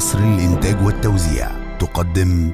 مصر للإنتاج والتوزيع. تقدم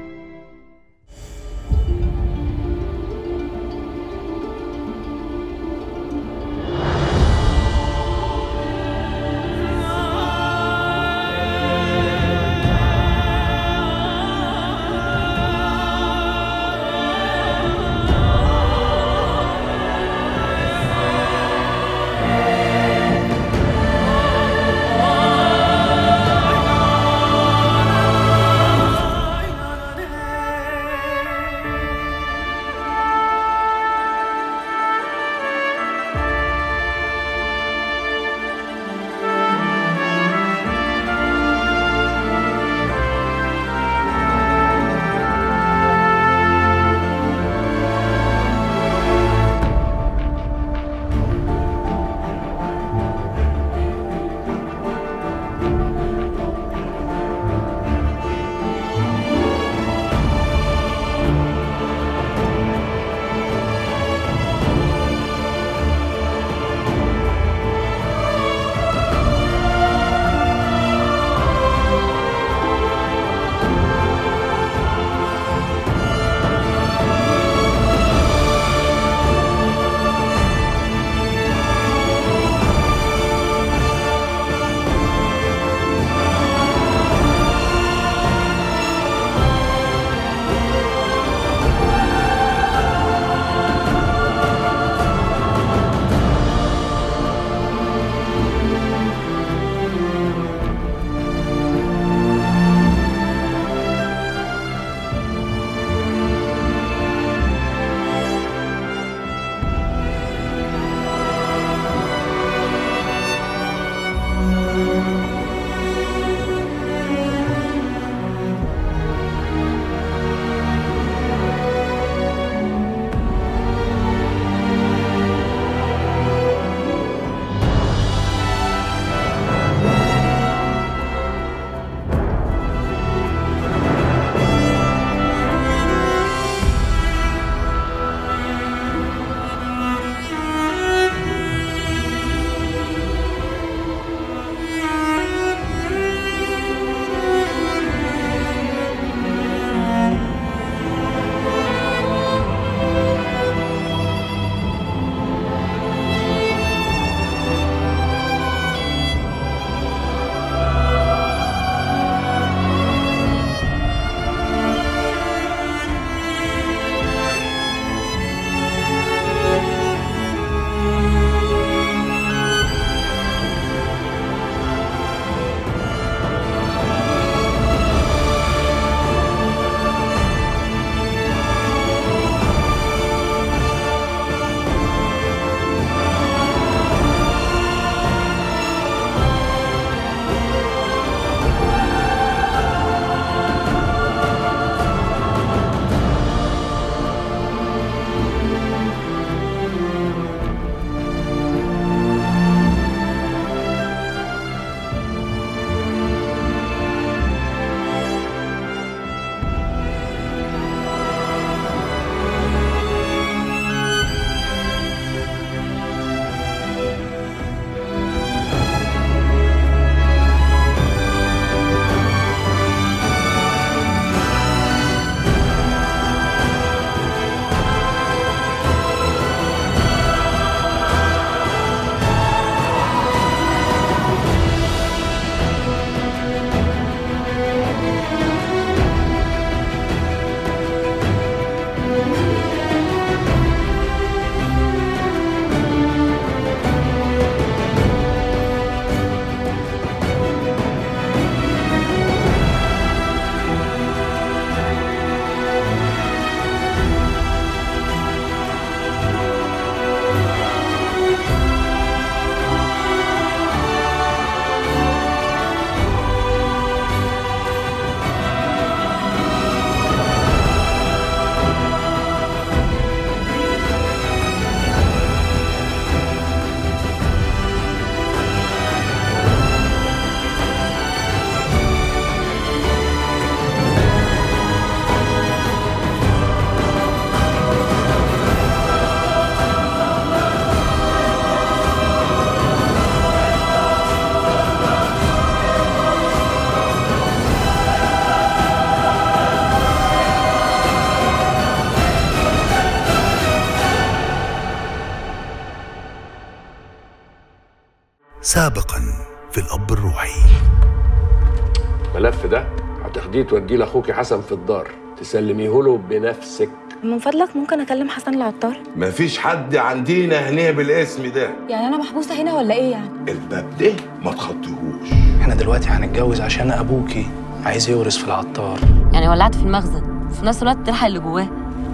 هتاخديه توديه لأخوكي حسن في الدار. تسلميه له بنفسك. من فضلك ممكن أكلم حسن العطار؟ مفيش حد عندنا هنا بالاسم ده. يعني أنا محبوسة هنا ولا إيه يعني؟ الباب ده ما تخطيهوش. إحنا دلوقتي هنتجوز عشان أبوكي. عايز يورث في العطار. يعني ولعت في المخزن. في نفس الوقت تلحق اللي جواه.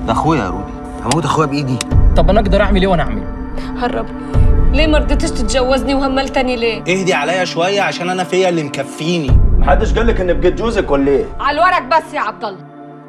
ده أخويا يا رودي. هموت أخويا بإيدي. طب أنا أقدر أعمل إيه وأنا اعمله هرب. ليه ما رضيتش تتجوزني وهملتني ليه؟ اهدي عليا شوية عشان أنا فيا اللي مكفيني. محدش قال لك ان بجد جوزك ولا إيه؟ على الورق بس يا عبد الله.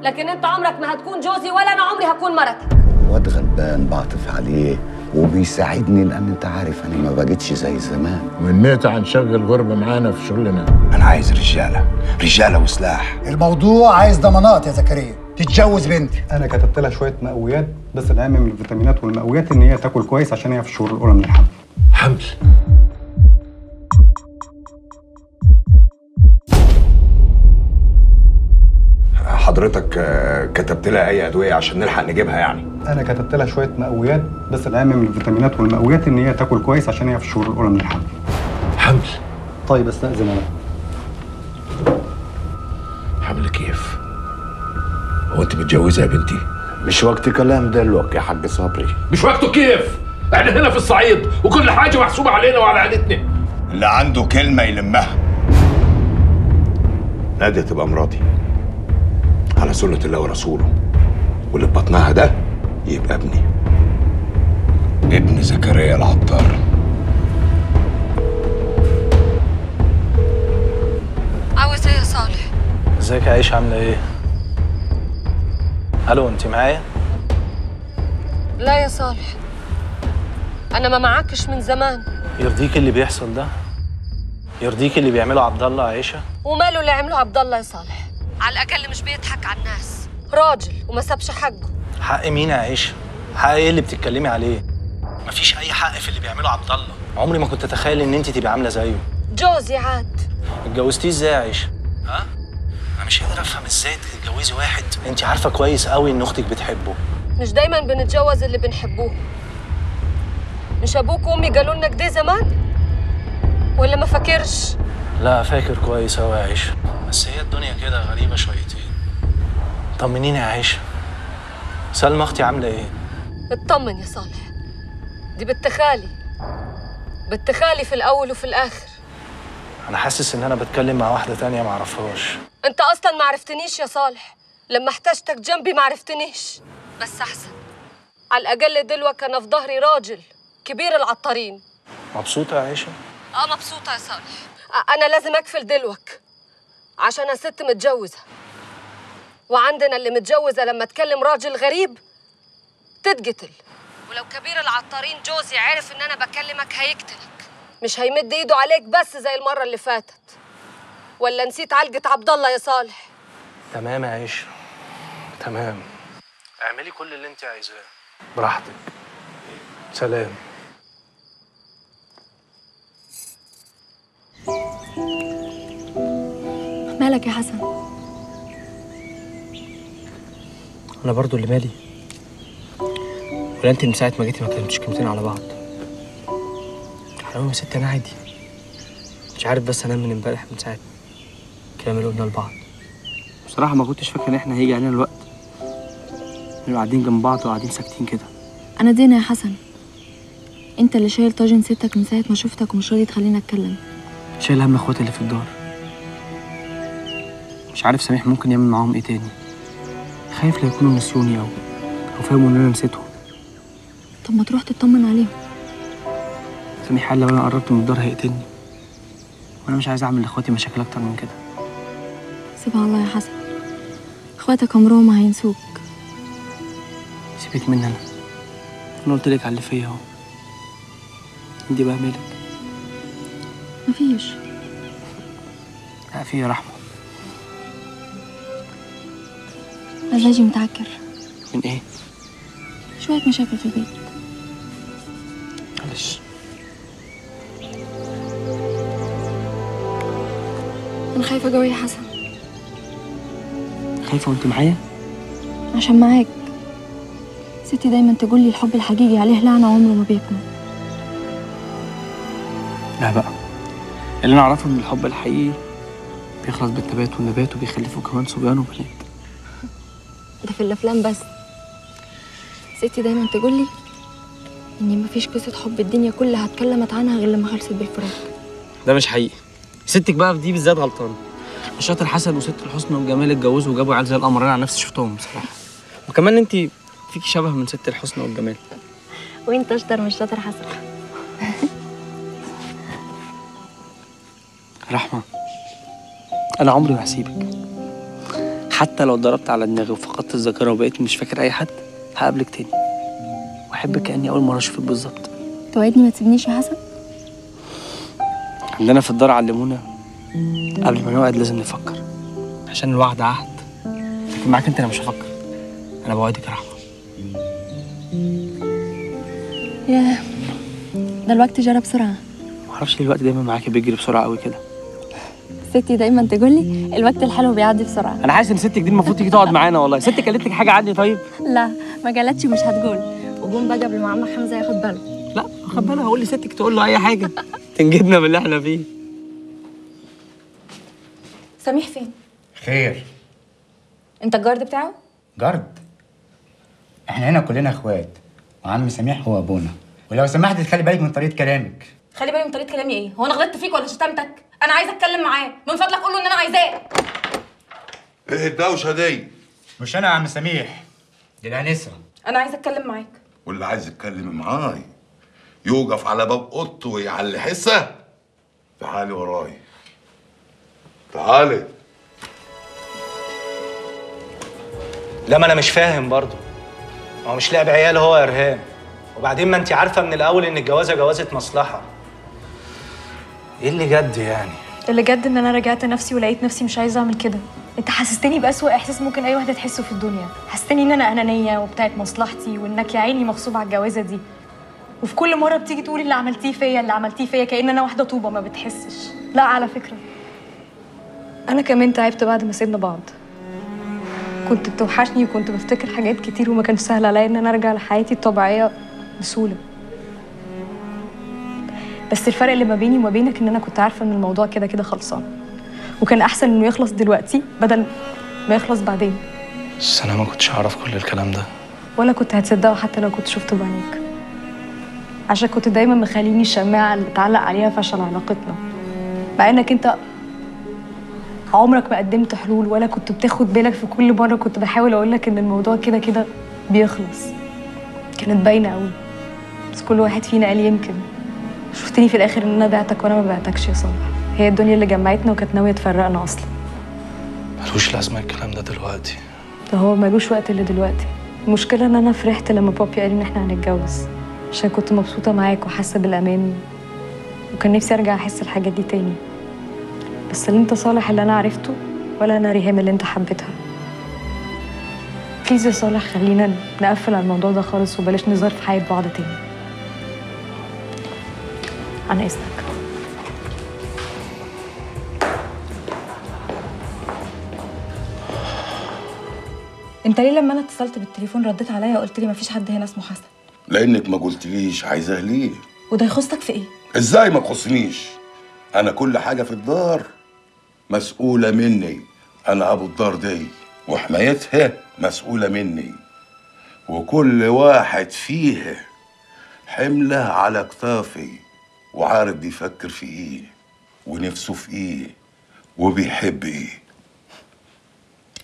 لكن أنت عمرك ما هتكون جوزي ولا أنا عمري هكون مرتك. واد غلبان بعطف عليه وبيساعدني لأن أنت عارف أنا ما بقتش زي زمان. والنيت هنشغل غربة معانا في شغلنا. أنا عايز رجالة رجالة وسلاح. الموضوع عايز ضمانات يا زكريا. تتجوز بنتي أنا كتبت لها شوية مقويات بس الاهم من الفيتامينات والمقويات إن هي تاكل كويس عشان هي في الشهور الأولى من الحمل. حمل؟ حضرتك آه، كتبت لها أي أدوية عشان نلحق نجيبها يعني؟ أنا كتبت لها شوية مقويات بس الأهم من الفيتامينات والمقويات إن هي تاكل كويس عشان هي في الشهور الأولى من الحمل. حمل؟ طيب استأذن أنا. حمل كيف؟ هو أنت متجوزة يا بنتي؟ مش وقت كلام دلوقتي يا حاج صبري. مش وقته كيف؟ إحنا هنا في الصعيد وكل حاجة محسوبة علينا وعلى عيلتنا. اللي عنده كلمة يلمها. نادية تبقى مراتي. سنة الله ورسوله. واللي في بطنها ده يبقى ابني. ابن زكريا العطار. عاوز إيه يا صالح؟ ازيك يا عيشه عاملة إيه؟ ألو انت معايا؟ لا يا صالح. أنا ما معاكش من زمان. يرضيك اللي بيحصل ده؟ يرضيك اللي بيعمله عبد الله عيشة؟ وماله اللي عمله عبد الله يا صالح؟ على الأقل مش بيضحك على الناس. راجل وما سابش حقه. حق مين يا عيشة؟ حق إيه اللي بتتكلمي عليه؟ مفيش أي حق في اللي بيعمله عبد الله. عمري ما كنت أتخيل إن انت تبقى عاملة زيه. جوزي عاد. اتجوزتيه إزاي يا عيشة؟ ها؟ أنا مش قادر أفهم إزاي تتجوزي واحد انت عارفة كويس قوي إن أختك بتحبه. مش دايما بنتجوز اللي بنحبوه. مش أبوك وأمي قالوا لنا كده زمان؟ ولا ما فاكرش؟ لا فاكر كويس أوي يا عيشة. بس هي الدنيا كده غريبة شويتين. طمنيني يا عيشة سلمى أختي عاملة إيه؟ اطمن يا صالح. دي بنت خالي بنت خالي في الأول وفي الآخر. أنا حاسس إن أنا بتكلم مع واحدة تانية معرفهاش أنت أصلا ما عرفتنيش يا صالح. لما احتاجتك جنبي ما عرفتنيش. بس أحسن. على الأقل دلوقتي أنا في ظهري راجل كبير العطارين. مبسوطة يا عيشة؟ آه مبسوطة يا صالح. أ- أنا لازم اكفل دلوك عشان أنا ست متجوزة. وعندنا اللي متجوزة لما تكلم راجل غريب تتقتل. ولو كبير العطارين جوزي عرف إن أنا بكلمك هيقتلك. مش هيمد إيده عليك بس زي المرة اللي فاتت. ولا نسيت علقة عبد الله يا صالح؟ تمام يا عيشة. تمام. اعملي كل اللي أنت عايزاه. براحتك. سلام. مالك يا حسن. أنا برضو اللي مالي. ولا انت من ساعة ما جيتي ما كلمتش كلمتين على بعض. حرام يا ست أنا عادي. مش عارف بس أنام من امبارح من ساعة الكلام اللي قلنا لبعض. بصراحة ما كنتش فاكر إن إحنا هيجي علينا الوقت. نبقى قاعدين جنب بعض وقاعدين ساكتين كده. أنا دينا يا حسن. أنت اللي شايل طاجن ستك من ساعة ما شفتك ومش راضي تخليني أتكلم. شايل هم إخواتي اللي في الدار. مش عارف سميح ممكن يعمل معاهم إيه تاني. خايف لا يكونوا نسيوني أو أو فهموا إن أنا نسيتهم. طب ما تروح تطمن عليهم. سميح قال لو أنا قربت من الدار هيقتلني. وأنا مش عايز أعمل لإخواتي مشاكل أكتر من كده. سيبها الله يا حسن. إخواتك عمرهم ما هينسوك. سيبك مني أنا. أنا قلت لك على اللي فيا أهو. انت بقى مالك؟ مفيش. لا في رحمة. مزاجي متعكر. من إيه؟ شوية مشاكل في البيت. معلش. أنا خايفة جوي يا حسن. خايفة وأنت معايا؟ عشان معاك. ستي دايما تقول لي الحب الحقيقي عليه لعنة عمره ما بيكمل لا بقى. اللي أنا أعرفه إن الحب الحقيقي بيخلص بالتبات والنبات وبيخلفوا كمان صبيان وبنات. ده في الأفلام بس. ستي دايما تقول لي إن مفيش قصة حب الدنيا كلها اتكلمت عنها غير لما خلصت بالفراق ده مش حقيقي. ستك بقى في دي بالذات غلطانة. الشاطر حسن وست الحسن والجمال اتجوزوا وجابوا عيال زي القمر أنا عن نفسي شفتهم بصراحة. وكمان انت فيكي شبه من ست الحسن والجمال. وانت أشطر من الشاطر حسن. رحمة أنا عمري ما هسيبك. حتى لو ضربت على دماغي وفقدت الذاكرة وبقيت مش فاكر أي حد هقابلك تاني. وأحبك كأني أول مرة أشوفك بالظبط. توعدني ما تسيبنيش يا حسن؟ عندنا في الدار علمونا قبل ما نقعد لازم نفكر. عشان الوعد عهد. لكن معاك أنت أنا مش هفكر. أنا بوعدك يا رحمة. ياه ده الوقت جرى بسرعة. معرفش ليه الوقت دايما معاكي بيجري بسرعة قوي كده. ستي دايما تقول لي الوقت الحلو بيعدي بسرعة. أنا حاسس إن ستك دي المفروض تيجي تقعد معانا والله. ستك قالت لك حاجة عني طيب؟ لا ما قالتش مش هتقول. وجون بقى قبل ما عم حمزة ياخد باله. لا خد بالك هقول لستك تقول له أي حاجة. تنجدنا باللي إحنا فيه. سميح فين؟ خير. أنت الجارد بتاعه؟ جرد إحنا هنا كلنا إخوات. وعم سميح هو أبونا. ولو سمحت تخلي بالك من طريقة كلامك. خلي بالي من طريقة كلامي إيه؟ هو أنا غلطت فيك ولا شتمتك؟ أنا عايزه اتكلم معاه، من فضلك قول له ان أنا عايزاه. إيه الدوشه دي؟ مش أنا يا عم سميح. دي الانسه أنا عايزه اتكلم معاك. واللي عايز يتكلم معاي. يوقف على باب اوضته ويعلي حسه تعالي وراي. تعالي. لا ما أنا مش فاهم برضه. هو مش لعب عيال هو يا رهام وبعدين ما انت عارفة من الأول إن الجوازة جوازة مصلحة. إيه اللي جد يعني؟ اللي جد إن أنا رجعت نفسي ولقيت نفسي مش عايزة أعمل كده. أنت حسستني بأسوأ إحساس ممكن أي واحدة تحسه في الدنيا. حسستني إن أنا أنانية وبتاعت مصلحتي وإنك يا عيني مغصوب على الجوازة دي. وفي كل مرة بتيجي تقولي اللي عملتيه فيا اللي عملتيه فيا كأن أنا واحدة طوبة ما بتحسش. لا على فكرة. أنا كمان تعبت بعد ما سيبنا بعض. كنت بتوحشني وكنت بفتكر حاجات كتير وما كانش سهل عليا إن أنا أرجع لحياتي الطبيعية بسهولة. بس الفرق اللي ما بيني وما بينك إن أنا كنت عارفة إن الموضوع كده كده خلصان. وكان أحسن إنه يخلص دلوقتي بدل ما يخلص بعدين. بس أنا ما كنتش أعرف كل الكلام ده. ولا كنت هتصدقه حتى لو كنت شفته بعينيك. عشان كنت دايما مخليني الشماعة اللي اتعلق عليها فشل علاقتنا. مع إنك أنت عمرك ما قدمت حلول ولا كنت بتاخد بالك في كل مرة كنت بحاول أقول لك إن الموضوع كده كده بيخلص. كانت باينة قوي بس كل واحد فينا قال يمكن. شفتني في الآخر إن أنا بعتك وأنا ما بعتكش يا صالح هي الدنيا اللي جمعتنا وكانت ناوية تفرقنا أصلا. ملوش لازمة الكلام ده دلوقتي. ده هو ملوش وقت إلا دلوقتي. المشكلة إن أنا فرحت لما بابي قال إن إحنا هنتجوز. عشان كنت مبسوطة معاك وحاسة بالأمان. وكان نفسي أرجع أحس الحاجات دي تاني. بس اللي أنت صالح اللي أنا عرفته ولا أنا ريهام اللي أنت حبيتها. بليز يا صالح خلينا نقفل على الموضوع ده خالص وبلاش نظهر في حياة بعض تاني. عن اذنك انت ليه لما أنا اتصلت بالتليفون رديت عليا وقلت لي مفيش حد هنا اسمه حسن؟ لانك ما قلتليش عايزاه ليه؟ وده يخصك في إيه؟ إزاي ما تخصنيش؟ أنا كل حاجة في الدار مسؤولة مني. أنا ابو الدار دي وحمايتها مسؤولة مني. وكل واحد فيها حملة على كتافي. وعارف بيفكر في إيه ونفسه في إيه وبيحب إيه.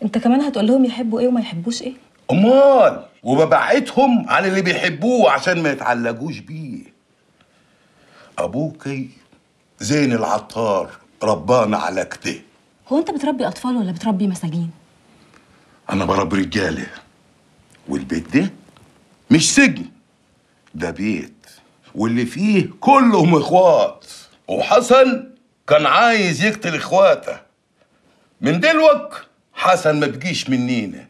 انت كمان هتقول لهم يحبوا إيه وما يحبوش إيه؟ امال وببعدهم عن اللي بيحبوه عشان ما يتعلقوش بيه. أبوكي زين العطار ربانا على كده هو انت بتربي أطفال ولا بتربي مساجين؟ أنا بربي رجالة. والبيت ده مش سجن ده بيت. واللي فيه كلهم إخوات. وحسن كان عايز يقتل إخواته. من دلوك حسن ما بيجيش منينا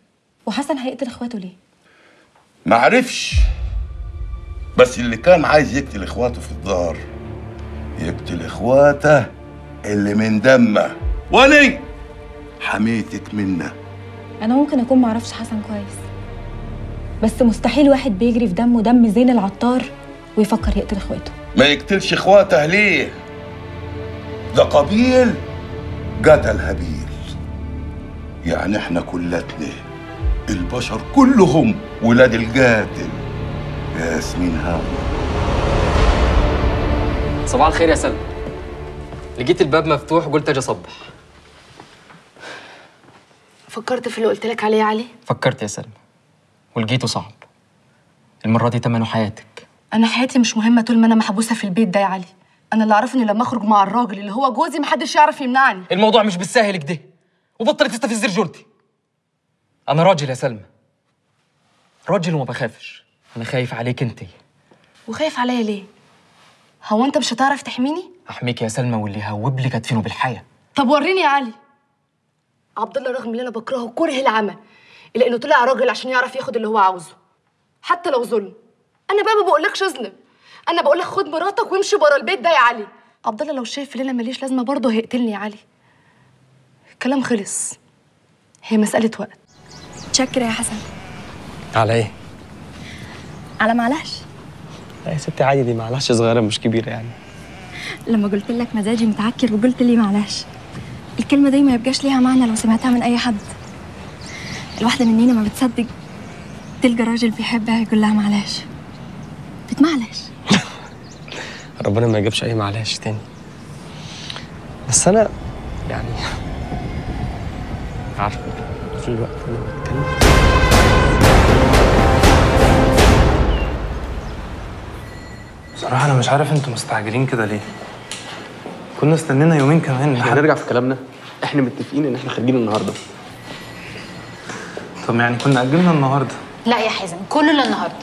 وحسن هيقتل إخواته ليه؟ معرفش. بس اللي كان عايز يقتل إخواته في الدار يقتل إخواته اللي من دمه. واني حميتك منه. أنا ممكن أكون معرفش حسن كويس بس مستحيل واحد بيجري في دمه دم زين العطار ويفكر يقتل اخواته. ما يقتلش اخواته ليه؟ ده قبيل. قتل هابيل. يعني إحنا كلتنا البشر كلهم ولاد القاتل يا ياسمين هاوي صباح الخير يا سلمى. لقيت الباب مفتوح وقلت أجي أصبح. فكرت في اللي قلت لك عليه يا علي؟ فكرت يا سلمى. ولقيته صعب. المرة دي تمنه حياتك. أنا حياتي مش مهمة طول ما أنا محبوسة في البيت ده يا علي. أنا اللي اعرفه اني لما أخرج مع الراجل اللي هو جوزي محدش يعرف يمنعني. الموضوع مش بالساهل كده. وبطل تستفز رجولتي أنا راجل يا سلمى. راجل وما بخافش. أنا خايف عليك أنت. وخايف عليا ليه؟ هو أنت مش هتعرف تحميني؟ أحميك يا سلمى واللي هوب لك ادفنه بالحياة. طب وريني يا علي. عبد الله رغم ان أنا بكرهه كره العمى إلا إنه طلع راجل عشان يعرف ياخد اللي هو عاوزه. حتى لو ظلم. أنا بقى ما بقولكش اظلم أنا بقولك خد مراتك وامشي بره البيت ده يا علي. عبد الله لو شايف ان أنا ماليش لازمة برضه هيقتلني يا علي. الكلام خلص. هي مسألة وقت. شكرا يا حسن. على إيه؟ على معلش لا يا ستي عادي دي معلش صغيرة مش كبيرة يعني. لما قلت لك مزاجي متعكر وقلت لي معلش الكلمة دي ما يبقاش ليها معنى لو سمعتها من أي حد. الواحدة مننا ما بتصدق تلقى راجل بيحبها يقول لها معلش بتمعلش ربنا ما يجيبش أي معلش تاني. بس أنا يعني عارف. في الوقت اللي بتكلم. بصراحة أنا مش عارف أنتوا مستعجلين كده ليه؟ كنا استنينا يومين كمان. إحنا هنرجع في كلامنا. إحنا متفقين إن إحنا خارجين النهارده. طب يعني كنا أجلنا النهاردة. لا يا حازم كله للنهاردة.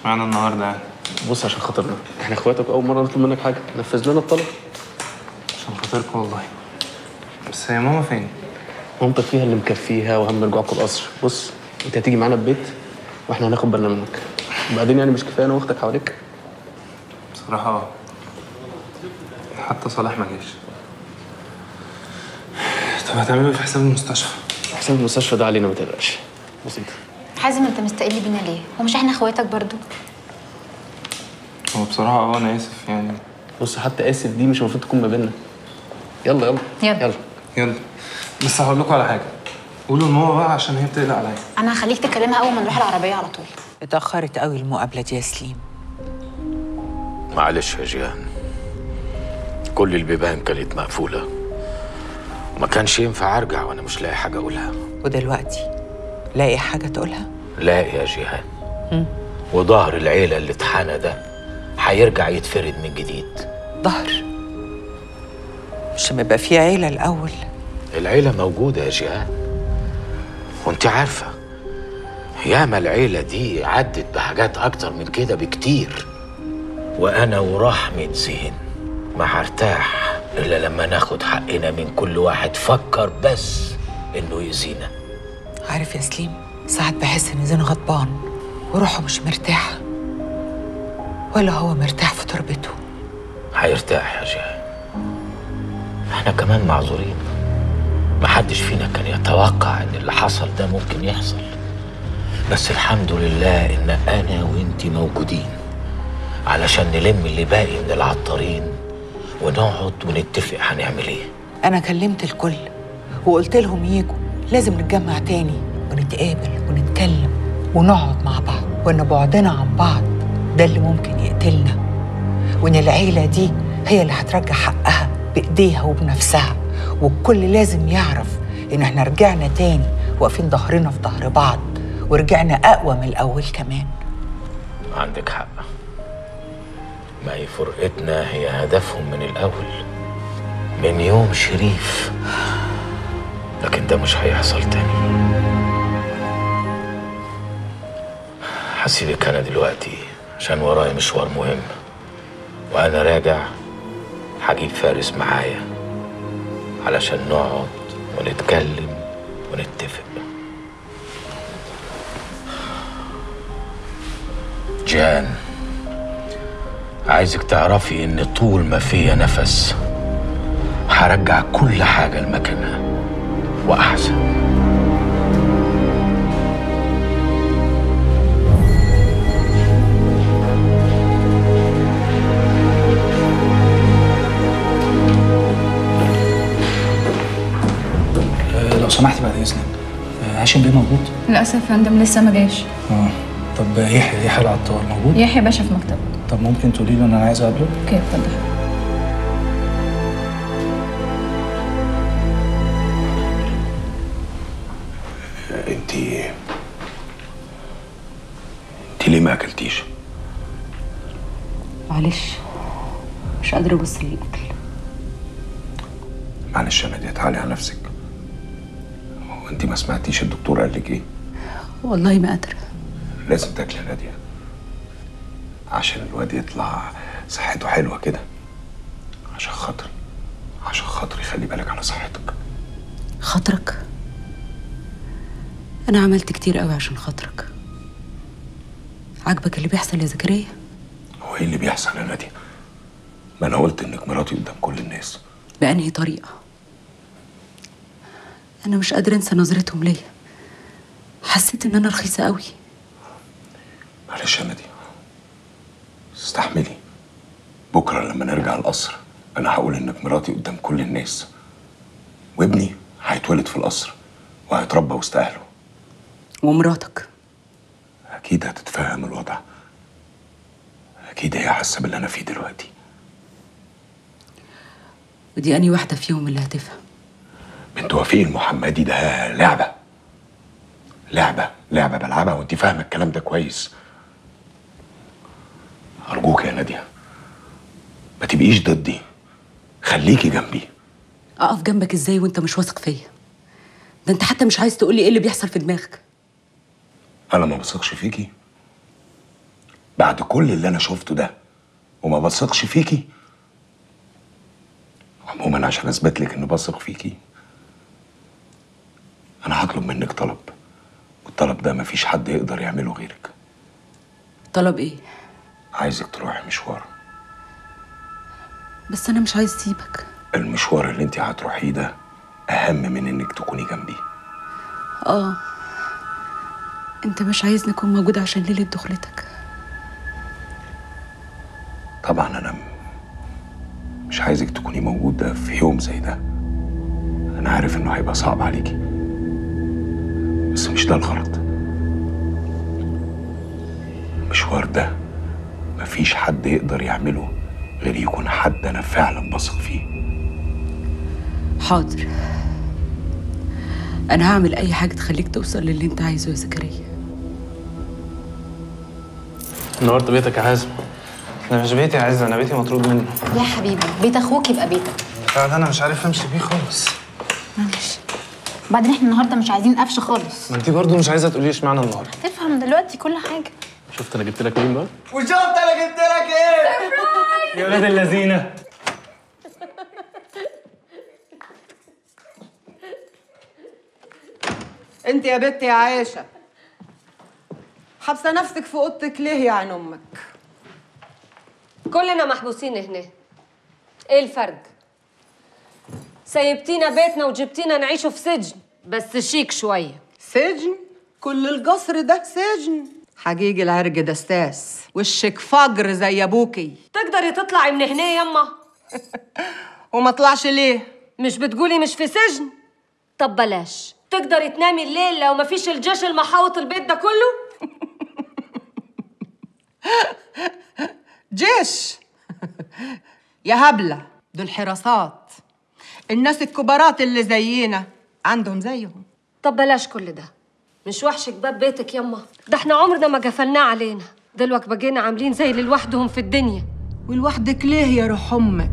اشمعنى النهاردة؟ يعني؟ بص عشان خاطرنا إحنا اخواتك اول مرة نطلب منك حاجة. نفذ لنا الطلب. عشان خاطركم والله. بس هي ماما فين؟ مامتك فيها اللي مكفيها وهم رجوعكم القصر. بص انت هتيجي معانا البيت وإحنا هناخد بالنا منك. وبعدين يعني مش كفاية أنا واختك حواليك. بصراحة آه حتى صالح ما جاش. طب هتعملوا إيه في حساب المستشفى؟ حساب المستشفى ده علينا ما تقلقش. بسيطه حازم انت مستقل بينا ليه؟ هو مش إحنا اخواتك برضو؟ هو بصراحة آه أنا آسف يعني. بص حتى آسف دي مش المفروض تكون ما بيننا. يلا يلا. يلا. يلا. يلا. بس هقول لكم على حاجة. قولوا لماما بقى عشان هي بتقلق عليا. أنا هخليك تكلمها اول ما نروح العربية على طول. اتأخرت قوي المقابلة دي يا سليم. معلش يا جيهان. كل البيبان كانت مقفولة. وما كانش ينفع أرجع وأنا مش لاقي حاجة أقولها. ودلوقتي لاقي حاجة تقولها؟ لاقي يا جيهان. وظهر العيلة اللي اتحنى ده هيرجع يتفرد من جديد. ظهر. مش لما يبقى في عيلة الأول. العيلة موجودة يا جيهان. وانت عارفة ياما العيلة دي عدت بحاجات أكتر من كده بكتير. وأنا ورحمة زين ما هرتاح إلا لما ناخد حقنا من كل واحد. فكر بس إنه يأذينا عارف يا سليم ساعات بحس إن زين غضبان وروحه مش مرتاحة ولا هو مرتاح في تربته. هيرتاح يا جيهان. إحنا كمان معذورين. محدش فينا كان يتوقع إن اللي حصل ده ممكن يحصل. بس الحمد لله إن أنا وإنتي موجودين علشان نلم اللي باقي من العطارين ونقعد ونتفق هنعمل إيه. أنا كلمت الكل وقلت لهم يجوا لازم نتجمع تاني ونتقابل ونتكلم ونقعد مع بعض وإن بعدنا عن بعض ده اللي ممكن يقتلنا. وإن العيلة دي هي اللي هترجع حقها بإيديها وبنفسها. والكل لازم يعرف إن إحنا رجعنا تاني واقفين ظهرنا في ظهر بعض ورجعنا أقوى من الأول كمان. عندك حق. ما هي فرقتنا هي هدفهم من الأول. من يوم شريف. لكن ده مش هيحصل تاني. هسيبك أنا دلوقتي عشان ورايا مشوار مهم. وأنا راجع هجيب فارس معايا علشان نقعد ونتكلم ونتفق. جان عايزك تعرفي إن طول ما فيا نفس هرجع كل حاجة لمكانها. وأحسن أه، لو سمحت بعد إذنك أه، هاشم بيه موجود؟ للأسف يا فندم لسه ما جاش أه طب يحيى يحيى العطار موجود؟ يحيى باشا في مكتبه طب ممكن تقولي له إن أنا عايز أقابله؟ أوكي اتفضل ليه ما أكلتيش؟ معلش مش قادرة أبص للأكل. معلش يا نادية تعالي على نفسك. هو انت ما سمعتيش الدكتور قال لك إيه؟ والله ما قادرة. لازم تاكلي يا نادية عشان الواد يطلع صحته حلوة كده. عشان خاطري عشان خاطري خلي بالك على صحتك. خاطرك؟ أنا عملت كتير قوي عشان خاطرك. عاجبك اللي بيحصل يا زكريا؟ هو إيه اللي بيحصل يا نادية؟ ما أنا قلت إنك مراتي قدام كل الناس. بأنهي طريقة؟ أنا مش قادرة أنسى نظرتهم ليا. حسيت إن أنا رخيصة قوي. معلش يا نادية استحملي. بكرة لما نرجع القصر أنا هقول إنك مراتي قدام كل الناس. وابني هيتولد في القصر وهيتربى وسط أهله. ومراتك. أكيد هتتفهم الوضع. أكيد هي حاسة باللي أنا فيه دلوقتي. ودي أنهي واحدة فيهم اللي هتفهم. بنت وفيق المحمدي ده لعبة. لعبة لعبة بلعبها وانت فاهمة الكلام ده كويس. أرجوك يا نادية ما تبقيش ضدي. خليكي جنبي. أقف جنبك إزاي وأنت مش واثق فيا؟ ده أنت حتى مش عايز تقولي إيه اللي بيحصل في دماغك. أنا ما بثقش فيكي. بعد كل اللي أنا شفته ده وما بثقش فيكي عموما عشان أثبت لك إني بثق فيكي أنا هطلب منك طلب والطلب ده مفيش حد يقدر يعمله غيرك. طلب إيه؟ عايزك تروحي مشوار. بس أنا مش عايز أسيبك. المشوار اللي أنت هتروحيه ده أهم من إنك تكوني جنبي. آه. أنت مش عايزني أكون موجودة عشان ليلة دخلتك. طبعا أنا م- مش عايزك تكوني موجودة في يوم زي ده. أنا عارف إنه هيبقى صعب عليكي. بس مش ده الغرض المشوار ده مفيش حد يقدر يعمله غير يكون حد أنا فعلا بثق فيه. حاضر. أنا هعمل أي حاجة تخليك توصل للي أنت عايزه يا زكريا. نورت بيتك يا حازم. أنا مش بيتي يا عز أنا بيتي مطرود منه يا حبيبي بيت أخوك يبقى بيتك. ده أنا مش عارف أمشي بيه خالص. معلش. وبعدين إحنا النهارده مش عايزين قفش خالص. ما انت برضه مش عايزة تقولي اشمعنى النهارده تفهم دلوقتي كل حاجة. شفت أنا جبت لك مين بقى؟ وشفت أنا جبت لك إيه؟ يا ولاد اللذينة. أنت يا بنت يا عايشة. حابسه نفسك في أوضتك ليه يا عين أمك؟ كلنا محبوسين هنا. إيه الفرق؟ سيبتينا بيتنا وجبتينا نعيشوا في سجن بس شيك شوية. سجن؟ كل القصر ده سجن. حقيقي العرج ده استاس. وشك فجر زي أبوكي. تقدري تطلعي من هنا يما. وما طلعش ليه؟ مش بتقولي مش في سجن؟ طب بلاش. تقدري تنامي الليل لو مفيش الجيش المحاوط البيت ده كله؟ جيش. يا هبلة دول حراسات. الناس الكبارات اللي زينا عندهم زيهم. طب بلاش كل ده. مش وحشك باب بيتك يما ده إحنا عمرنا ما قفلناه علينا. دلوقتي بقينا عاملين زي اللي لوحدهم في الدنيا. ولوحدك ليه يا روح أمك؟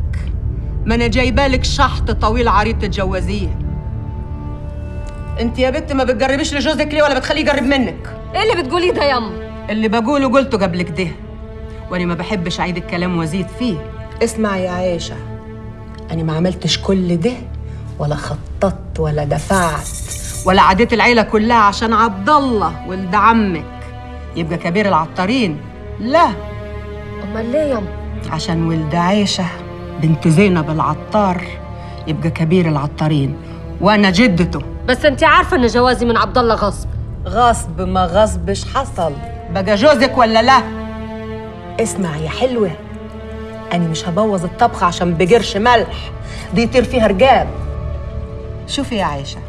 ما أنا جايبالك شحط طويل عريض تتجوزيه. أنت يا بنت ما بتجربيش لجوزك ليه ولا بتخليه يجرب منك؟ إيه اللي بتقوليه ده يما اللي بقوله قلته قبل كده. وأنا ما بحبش أعيد الكلام وأزيد فيه. اسمع يا عائشه أنا ما عملتش كل ده ولا خططت ولا دفعت. ولا عديت العيلة كلها عشان عبد الله ولد عمك. يبقى كبير العطارين. لا. أمال ليه يما عشان ولد عائشه بنت زينب العطار. يبقى كبير العطارين. وأنا جدته. بس انت عارفة إن جوازي من عبد الله غصب. غصب ما غصبش حصل. بقى جوزك ولا لا؟ اسمع يا حلوة أنا مش هبوظ الطبخة عشان بقرش ملح. دي يطير فيها رجال شوفي يا عايشة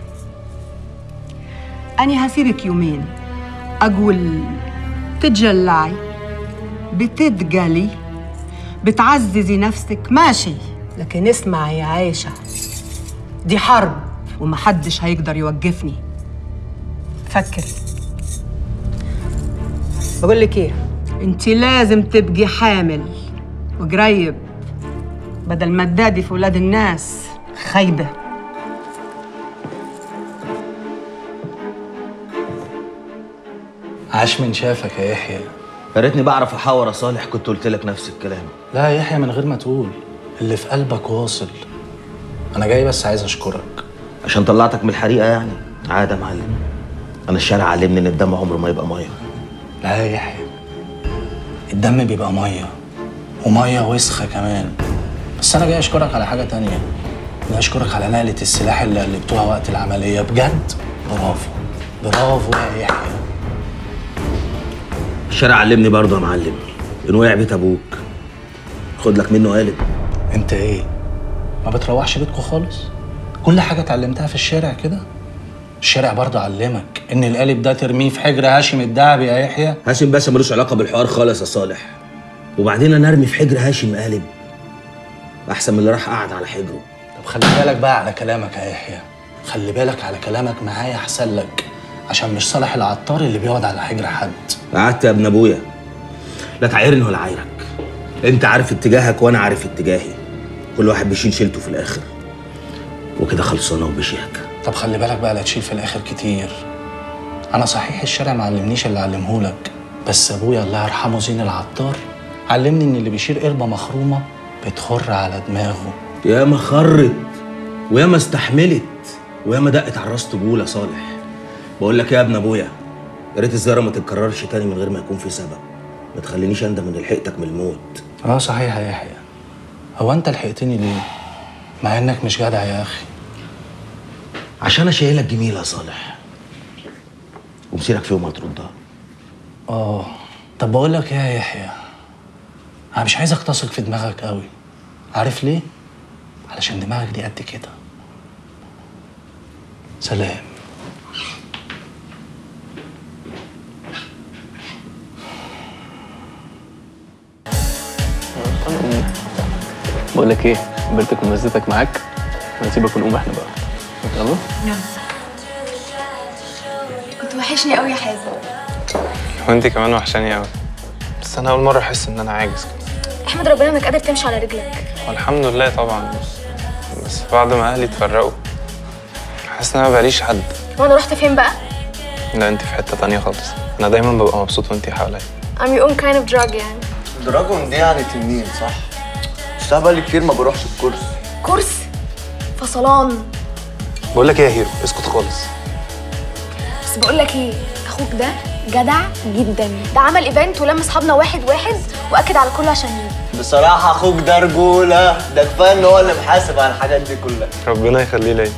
أنا هسيبك يومين. أقول تتجلعي بتتقلي بتعززي نفسك ماشي. لكن اسمعي يا عايشة دي حرب ومحدش هيقدر يوقفني. فكري بقول لك إيه؟ أنت لازم تبقي حامل وقريب بدل ما تدادي في ولاد الناس خايبة. عاش من شافك يا يحيى. يا ريتني بعرف أحاور يا صالح كنت قلت لك نفس الكلام. لا يا يحيى من غير ما تقول. اللي في قلبك واصل. أنا جاي بس عايز أشكرك. عشان طلعتك من الحريقة يعني. عادة يا معلم أنا الشارع علمني إن الدم عمره ما يبقى مية. لا يا يحيى الدم بيبقى مية ومية وسخة كمان. بس أنا جاي أشكرك على حاجة تانية. جاي أشكرك على نقلة السلاح اللي قلبتوها وقت العملية. بجد؟ برافو. برافو يا يحيى. الشارع علمني برضه يا معلم. ان وقع بيت أبوك. خد لك منه قالب. أنت إيه؟ ما بتروحش بيتكم خالص؟ كل حاجة اتعلمتها في الشارع كده؟ الشارع برضه علمك إن القالب ده ترميه في حجر هاشم الدهبي يا يحيى. هاشم باشا ملوش علاقة بالحوار خالص يا صالح. وبعدين أنا أرمي في حجر هاشم قالب أحسن من اللي راح قعد على حجره. طب خلي بالك بقى على كلامك يا يحيى. خلي بالك على كلامك معايا أحسن لك عشان مش صالح العطار اللي بيقعد على حجر حد. قعدت يا ابن أبويا. لا تعايرني ولا عايرك. أنت عارف اتجاهك وأنا عارف اتجاهي. كل واحد بيشيل شيلته في الآخر. وكده خلصانة وبشياكه طب خلي بالك بقى لا تشيل في الآخر كتير. أنا صحيح الشارع ما علمنيش اللي علمهولك بس أبويا الله يرحمه زين العطار علمني إن اللي بيشيل قربة مخرومة بتخر على دماغه. ياما خرت وياما استحملت وياما دقت على الراس طبول يا صالح. بقول لك إيه يا ابن أبويا؟ يا ريت الزيارة ما تتكررش تاني من غير ما يكون في سبب. ما تخلينيش أندم إن لحقتك من الموت. آه صحيح يا يحيى. هو أنت لحقتني ليه؟ مع إنك مش جدع يا أخي. عشان أنا شايلك جميله يا صالح. ومسيرك في يوم هتردها آه طب بقول لك إيه يا يحيى؟ أنا مش عايزك تثق في دماغك قوي عارف ليه؟ علشان دماغك دي قد كده. سلام. بقول لك إيه؟ برتك ومزتك معاك. هنسيبك ونقوم إحنا بقى. يلا. كنت وحشني قوي يا حازم. وانت كمان وحشاني قوي بس أنا أول مرة أحس إن أنا عاجز. كده أحمد ربنا انك قادر تمشي على رجلك. والحمد لله طبعا. بس بعد ما أهلي اتفرقوا حاسس إن أنا مبقاليش حد. وأنا رحت فين بقى؟ لا انت في حتة تانية خالص. أنا دايما ببقى مبسوط وانت حواليا. I'm your own kind of drug يعني. dragon دي يعني تنين صح؟ بس بقالي كتير ما بروحش ال course. course؟ فصلان. بقول لك إيه يا hero؟ اسكت خالص. بس بقول لك إيه؟ أخوك ده جدع جدا. ده عمل event ولم اصحابنا واحد واحد واكد على كله عشان يجي. بصراحة أخوك ده رجولة. ده كفاية إن هو اللي محاسب على الحاجات دي كلها. ربنا يخليه ليا.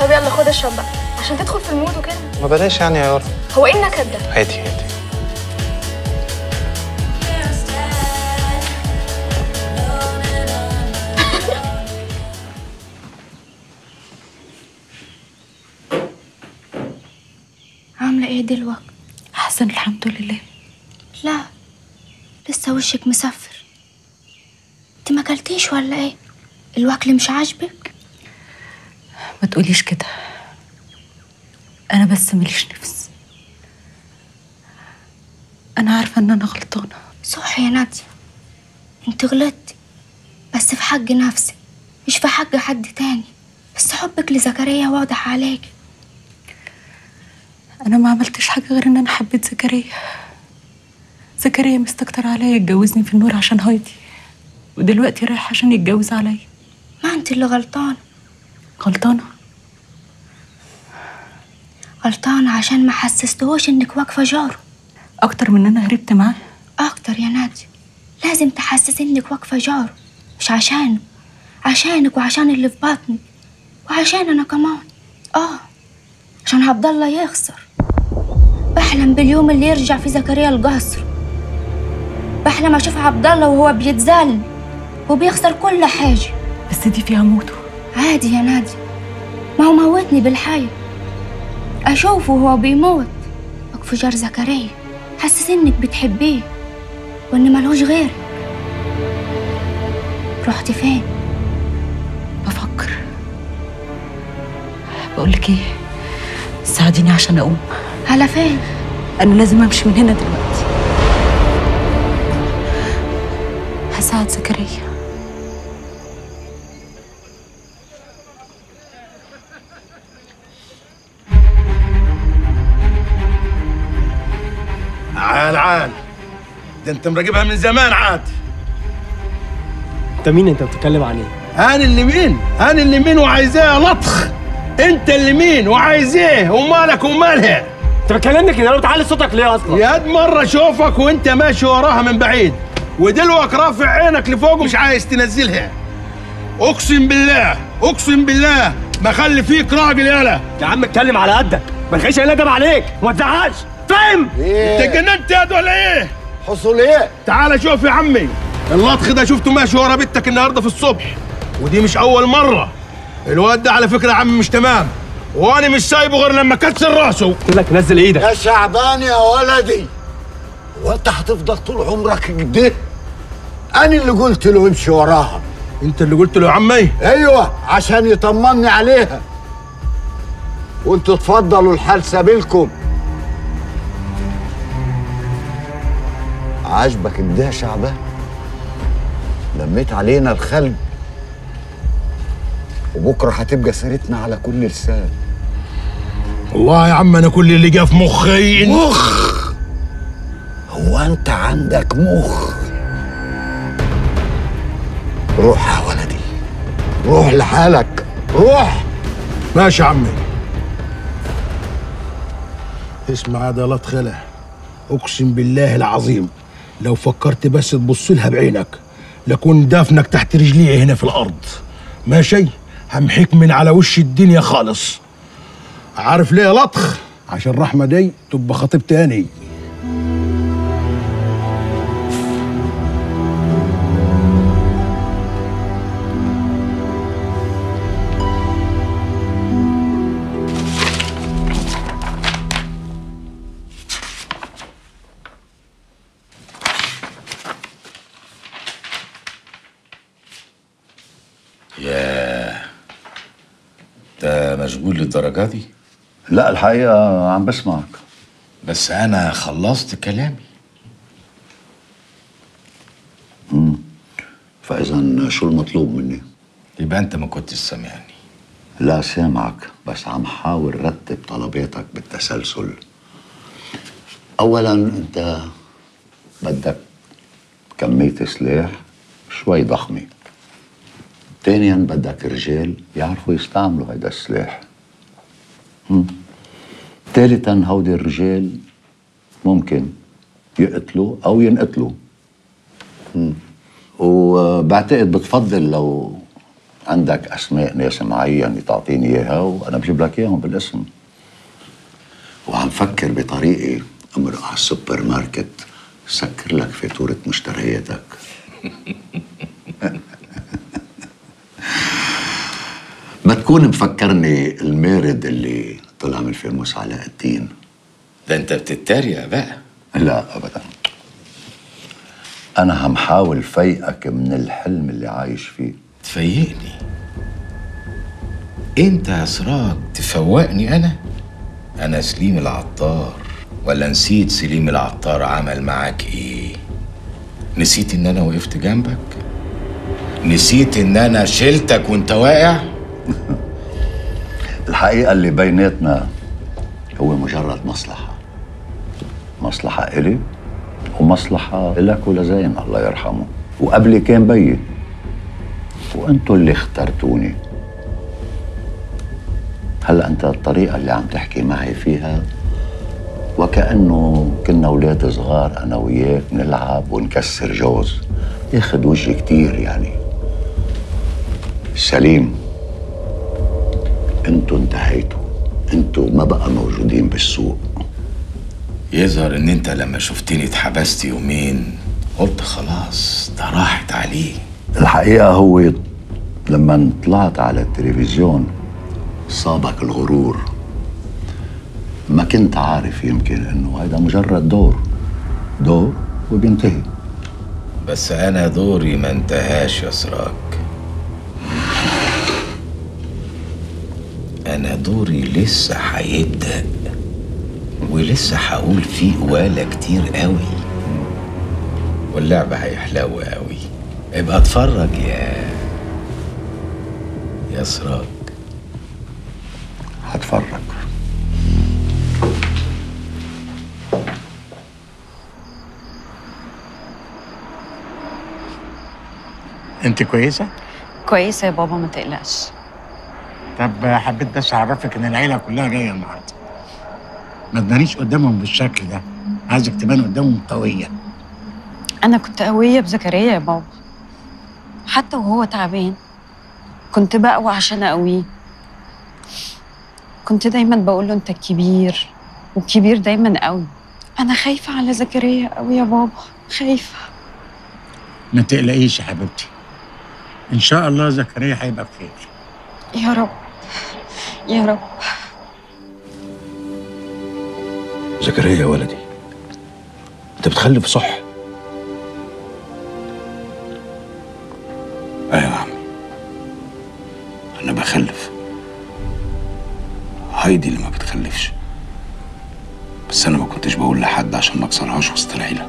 طب يلا خد اشرب بقى عشان تدخل في ال mood وكده. ما بلاش يعني يا يارا هو إيه النكد ده؟ هاتي هاتي. دلوقتي؟ أحسن الحمد لله. لا لسه وشك مسفر انت ما أكلتيش ولا إيه؟ الوكل مش عاجبك؟ ما تقوليش كده. أنا بس ماليش نفس. أنا عارفة إن أنا غلطانة. صح يا نادية. أنت غلطتي. بس في حق نفسك مش في حق حد تاني. بس حبك لزكريا واضح عليك. أنا ما عملتش حاجة غير إن أنا حبيت زكريا. زكريا مستكتر عليا يتجوزني في النور عشان هايدي ودلوقتي رايح عشان يتجوز عليا. ما أنت اللي غلطانة غلطانة؟ غلطانة عشان ما حسستهوش إنك واقفة جاره. أكتر من إن أنا هربت معاه؟ أكتر يا نادية لازم تحسسي إنك واقفة جاره مش عشانه. عشانك وعشان اللي في بطنك وعشان أنا كمان. آه عشان عبد الله يخسر. بحلم باليوم اللي يرجع في زكريا القصر. بحلم أشوف عبد الله وهو بيتذل وبيخسر كل حاجة. بس دي فيها موته عادي يا نادي. ما هو موتني بالحي أشوفه وهو بيموت. انفجار زكريا. حسس إنك بتحبيه وإن ملهوش غيرك. رحت فين؟ بفكر. بقول لك إيه؟ ساعديني عشان أقوم. على فين؟ أنا لازم أمشي من هنا دلوقتي. هساعد زكريا. عال عال. ده أنت مراقبها من زمان عاد. أنت مين أنت بتتكلم عن إيه؟ أنا اللي مين؟ أنا اللي مين وعايزاه لطخ. أنت اللي مين وعايزاه ومالك ومالها؟ انت بتكلمني كده لو تعلي صوتك ليه أصلا؟ يا قد مرة اشوفك وأنت ماشي وراها من بعيد ودلوك رافع عينك لفوق ومش عايز تنزلها أقسم بالله أقسم بالله ما خلي فيك راجل يالا يا عم اتكلم على قدك ما تخليش الادب عليك وما تزعقش فاهم؟ أنت جننت ياد ولا إيه؟ حصل إيه؟ تعال شوف يا عمي اللطخ ده شفته ماشي ورا بنتك النهارده في الصبح ودي مش أول مرة الواد ده على فكرة يا عم مش تمام وأنا مش سايبه غير لما كسر راسه. قلت لك نزل إيدك. يا شعبان يا ولدي وأنت هتفضل طول عمرك كده؟ أنا اللي قلت له امشي وراها. أنت اللي قلت له يا عمي؟ أيوه عشان يطمني عليها. وأنتوا تفضلوا الحال سبيلكم. عاجبك كده يا شعبان؟ لميت علينا الخلق وبكرة هتبقى سيرتنا على كل لسان. والله يا عم أنا كل اللي جه في مخي. مخ. هو أنت عندك مخ. روح يا ولدي. روح لحالك. روح. ماشي يا عمي. اسمع هذا لا تخلع أقسم بالله العظيم لو فكرت بس تبص لها بعينك لكون دافنك تحت رجلي هنا في الأرض. ماشي؟ همحيك من على وش الدنيا خالص. عارف ليه لطخ عشان رحمة دي تبقى خطيب تاني ياه انت مشغول للدرجة دي؟ لا الحقيقة عم بسمعك بس أنا خلصت كلامي مم. فإذا شو المطلوب مني؟ يبقى أنت ما كنتش سامعني لا سامعك بس عم حاول رتب طلباتك بالتسلسل أولا أنت بدك كمية سلاح شوي ضخمة ثانيا بدك رجال يعرفوا يستعملوا هيدا السلاح. ثالثا هودي الرجال ممكن يقتلوا أو ينقتلوا. وبعتقد بتفضل لو عندك أسماء ناس معين تعطيني إياها وأنا بجيب لك إياهم بالاسم. وعم فكر بطريقة امرق على السوبر ماركت سكر لك فاتوره مشترياتك. ما تكون مفكرني المارد اللي طلع من فانوس علاء الدين ده أنت بتتريق بقى لا ابدا أنا عم حاول فيقك من الحلم اللي عايش فيه تفيقني أنت يا سراج تفوقني أنا؟ أنا سليم العطار ولا نسيت سليم العطار عمل معاك إيه؟ نسيت إن أنا وقفت جنبك؟ نسيت إن أنا شلتك وأنت واقع؟ الحقيقة اللي بيناتنا هو مجرد مصلحة. مصلحة إلي ومصلحة لك ولزين الله يرحمه. وقبلي كان بيي وأنتوا اللي اخترتوني. هلأ أنت الطريقة اللي عم تحكي معي فيها وكأنه كنا أولاد صغار أنا وياك نلعب ونكسر جوز. ياخد وجهي كتير يعني. سليم. أنتوا انتهيتوا. أنتوا ما بقى موجودين بالسوق. يظهر إن أنت لما شفتني اتحبست يومين قلت خلاص ده راحت عليه. الحقيقة هو لما طلعت على التلفزيون صابك الغرور. ما كنت عارف يمكن إنه هذا مجرد دور. دور وبينتهي. بس أنا دوري ما انتهاش يا سراج. أنا دوري لسه هيبدأ ولسه هقول فيه ولا كتير قوي. واللعبة هيحلو قوي. ابقى اتفرج يا يا سراج هتفرج. انت كويسة؟ كويسة يا بابا ما تقلقش. طب حبيت بس أعرفك إن العيلة كلها جاية النهارده. ما تبانيش قدامهم بالشكل ده. عايزك تبان قدامهم قوية. أنا كنت قوية بزكريا يا بابا. حتى وهو تعبان كنت بقوى عشان أقويه. كنت دايما بقول له أنت الكبير والكبير دايما قوي. أنا خايفة على زكريا قوي يا بابا خايفة. ما تقلقيش يا حبيبتي. إن شاء الله زكريا هيبقى بخير. يا رب. يا رب. زكريا يا ولدي أنت بتخلف صح؟ أيوه يا عمي أنا بخلف. هايدي اللي ما بتخلفش. بس أنا ما كنتش بقول لحد عشان ما اكسرهاش وسط العيلة.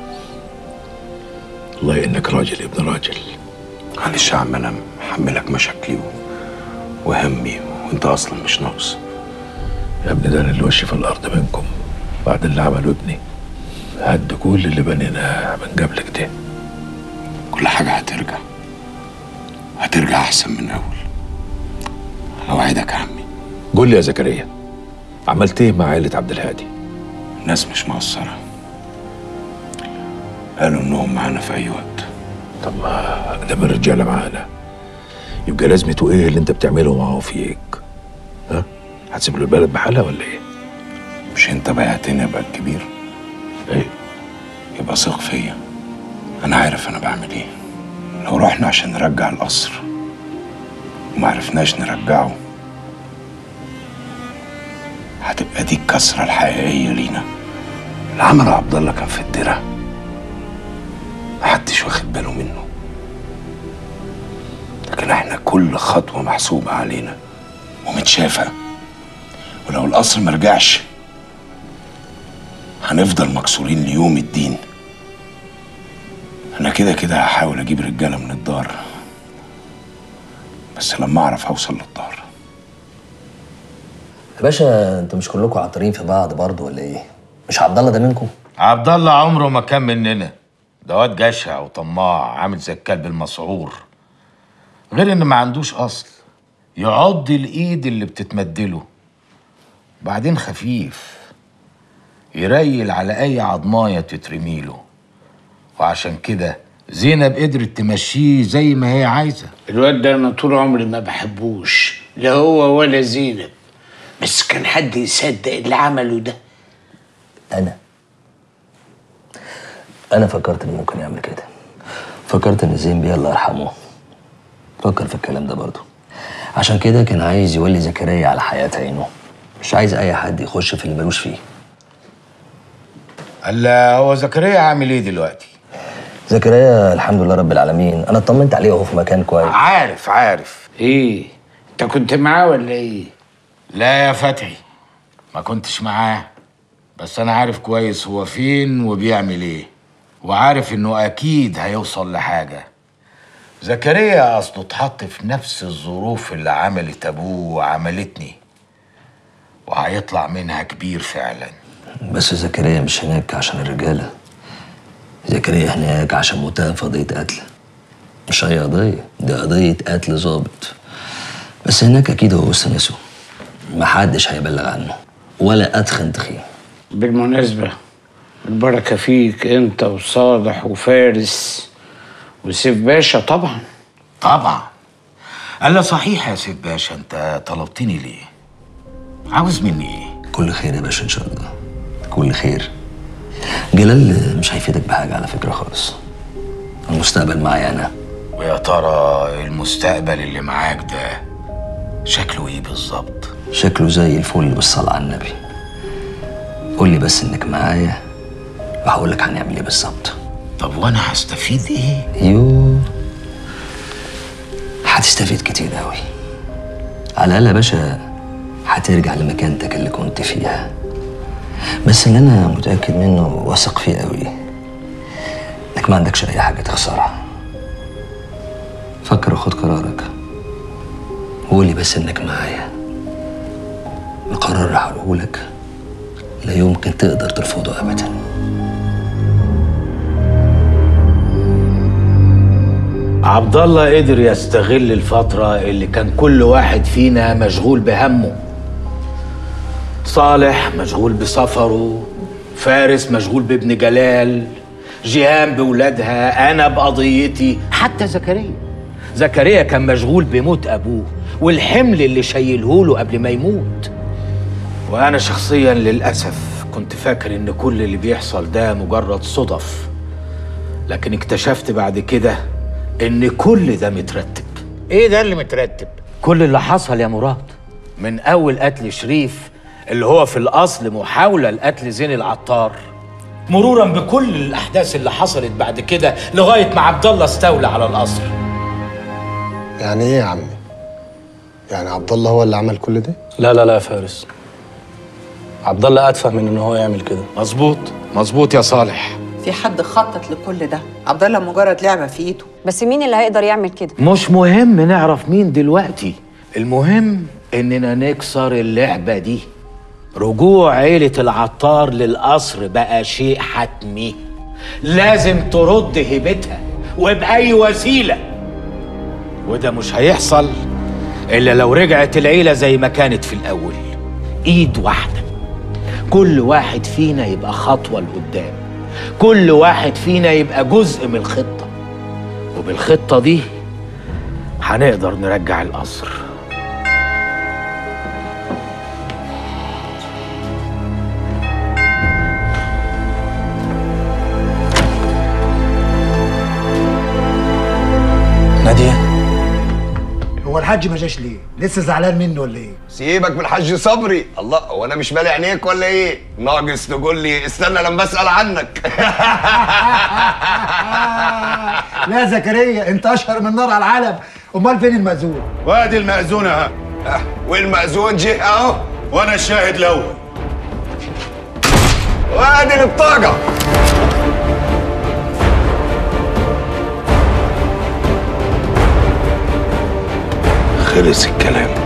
الله انك راجل يا ابن راجل. معلش يا عم أنا محملك مشاكلي و... وهمي. وانت أصلا مش ناقص. يا ابني ده أنا اللي وشي في الأرض منكم. بعد اللي عمله ابني. هد كل اللي بنيناه من قبلك ده. كل حاجة هترجع. هترجع أحسن من الأول اوعدك يا عمي. قول لي يا زكريا عملت إيه مع عائله عبد الهادي؟ الناس مش مقصرة. قالوا إنهم معانا في أي وقت. طب ما دام الرجاله معانا. يبقى لازمته إيه اللي أنت بتعمله معاه فيك؟ هتسيب له البلد بحالها ولا إيه؟ مش أنت بعتني أبقى الكبير؟ إيه؟ يبقى ثق فيا. أنا عارف أنا بعمل إيه. لو رحنا عشان نرجع القصر وما عرفناش نرجعه هتبقى دي الكسرة الحقيقية لينا. اللي عمله عبد الله كان في الدرة. محدش واخد باله منه. لكن إحنا كل خطوة محسوبة علينا ومتشافة. ولو القصر مرجعش هنفضل مكسورين ليوم الدين. أنا كده كده هحاول أجيب رجالة من الدار بس لما أعرف اوصل للدار. يا باشا أنتوا مش كلكم عطارين في بعض برضه ولا إيه؟ مش عبد الله ده منكم؟ عبد الله عمره ما كان مننا. ده واد جشع وطماع عامل زي الكلب المسعور. غير إن ما عندوش أصل. يعض الإيد اللي بتتمدله. بعدين خفيف. يريل على أي عضماية تترميله وعشان كده زينب قدرت تمشيه زي ما هي عايزة. الواد ده أنا طول عمري ما بحبوش. لا هو ولا زينب. بس كان حد يصدق اللي عمله ده. أنا. أنا فكرت إنه ممكن يعمل كده. فكرت إن زين بيه الله يرحمه. فكر في الكلام ده برضه. عشان كده كان عايز يولي زكريا على حياة عينه. مش عايز أي حد يخش في اللي ملوش فيه. هلا هو زكريا عامل إيه دلوقتي؟ زكريا الحمد لله رب العالمين. أنا اطمنت عليه وهو في مكان كويس. عارف عارف. إيه؟ أنت كنت معاه ولا إيه؟ لا يا فتحي ما كنتش معاه. بس أنا عارف كويس هو فين وبيعمل إيه. وعارف إنه أكيد هيوصل لحاجة. زكريا أصله اتحط في نفس الظروف اللي عملت أبوه وعملتني. وهيطلع منها كبير فعلا. بس زكريا مش هناك عشان الرجالة. زكريا هناك عشان متهم في قضية قتل. مش أي قضية دي قضية قتل ظابط. بس هناك أكيد هو وسط ناسه محدش هيبلغ عنه. ولا أدخن تخين. بالمناسبة البركة فيك أنت وصالح وفارس وسيف باشا طبعا. طبعا. قال صحيح يا سيد باشا أنت طلبتني ليه؟ عاوز مني إيه؟ كل خير يا باشا إن شاء الله. كل خير. جلال مش هيفيدك بحاجة على فكرة خالص. المستقبل معايا أنا. ويا ترى المستقبل اللي معاك ده شكله إيه بالظبط؟ شكله زي الفل بالصلاة على النبي. قول لي بس إنك معايا وهقول لك هنعمل إيه بالظبط. طب وأنا هستفيد إيه؟ يو. هتستفيد كتير قوي على الأقل يا باشا هترجع لمكانتك اللي كنت فيها. بس اللي أنا متأكد منه واثق فيه قوي إنك ما عندكش أي حاجة تخسرها. فكر وخد قرارك وقول لي بس إنك معايا. القرار اللي هقوله لا يمكن تقدر ترفضه ابدا. عبد الله قدر يستغل الفترة اللي كان كل واحد فينا مشغول بهمه. صالح مشغول بسفره فارس مشغول بابن جلال جيهان بولادها أنا بقضيتي. حتى زكريا. زكريا كان مشغول بموت أبوه والحمل اللي شايله له قبل ما يموت. وأنا شخصيا للأسف كنت فاكر إن كل اللي بيحصل ده مجرد صدف. لكن اكتشفت بعد كده إن كل ده مترتب. إيه ده اللي مترتب؟ كل اللي حصل يا مراد من أول قتل شريف اللي هو في الأصل محاولة لقتل زين العطار. مرورا بكل الأحداث اللي حصلت بعد كده لغاية ما عبد الله استولى على القصر يعني إيه يا عمي؟ يعني عبد الله هو اللي عمل كل ده؟ لا لا لا يا فارس. عبد الله أتفه من إن هو يعمل كده. مظبوط مظبوط يا صالح. في حد خطط لكل ده؟ عبد الله مجرد لعبة في إيده. بس مين اللي هيقدر يعمل كده؟ مش مهم نعرف مين دلوقتي. المهم إننا نكسر اللعبة دي. رجوع عيلة العطار للقصر بقى شيء حتمي. لازم ترد هيبتها وبأي وسيلة. وده مش هيحصل إلا لو رجعت العيلة زي ما كانت في الأول. إيد واحدة. كل واحد فينا يبقى خطوة لقدام. كل واحد فينا يبقى جزء من الخطة. وبالخطة دي هنقدر نرجع القصر. الحاج ما جاش ليه؟ لسه زعلان منه ولا إيه؟ سيبك من الحاج صبري. الله هو أنا مش مالي عينيك ولا إيه؟ ناقص تقول لي استنى لما أسأل عنك. لا زكريا أنت أشهر من نار على العالم. أمال فين المأذون؟ وادي المأذون أهو. والمأذون جه أهو. وأنا الشاهد الأول. وادي البطاقه خلص الكلام